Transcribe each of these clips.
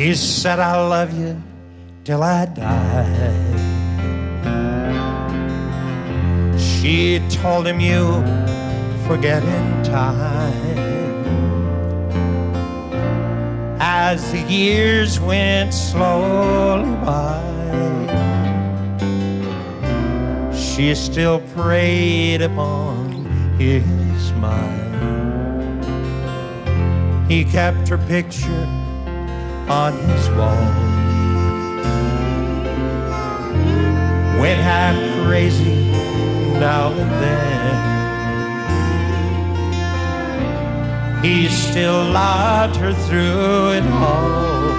He said, I'll love you till I die. She told him, You'll forget in time. As the years went slowly by, she still preyed upon his mind. He kept her picture on his wall. Went half crazy now and then. He still loved her through it all.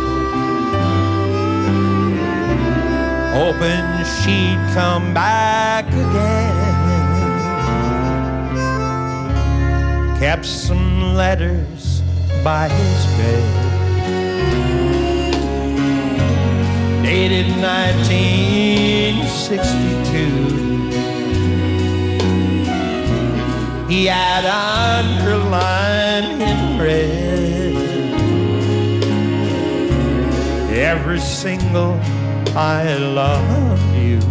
Hoping she'd come back again. Kept some letters by his bed. Dated 1962. He had underlined in red every single I love you.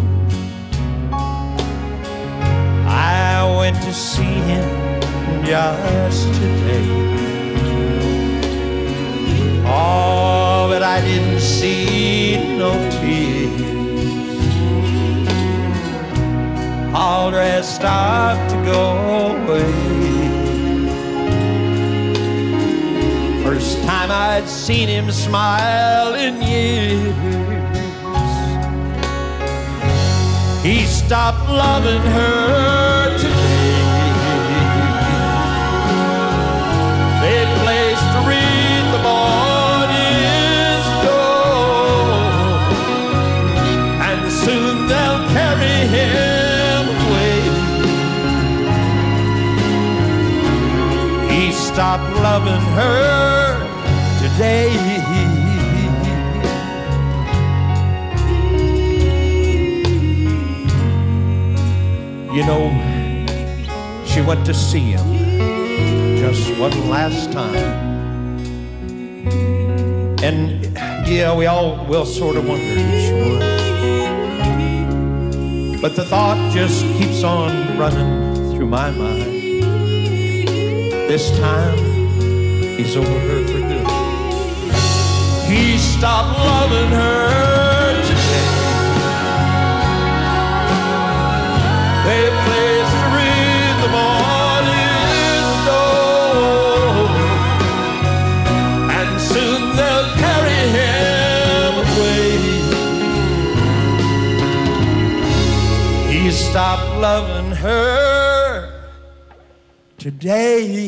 I went to see him just today. Oh, but I didn't see no tears. All dressed up to go away. First time I'd seen him smile in years. He stopped loving her today. Stopped loving her today. You know, she went to see him just one last time. And yeah, we all will sort of wonder if she would. But the thought just keeps on running through my mind. This time, he's over her for good. He stopped loving her today. They placed her in the morning door, and soon they'll carry him away. He stopped loving her today.